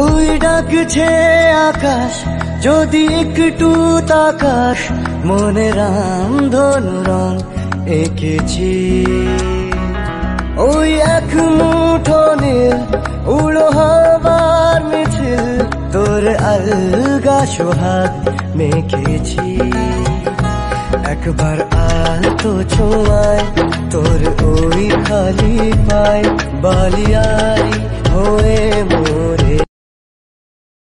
ওই ডাকছে আকাশ, যদি একটু তাকাস, মনে রাম ধনু রং এঁকেছি। ওই এক মুঠো নীল উড়ো হবার মিছিল, তোর আলগা সোহাগ মেখেছি। একবার আল তো ছোঁয়ায় তোর ওই খালি পায় বালিয়ারি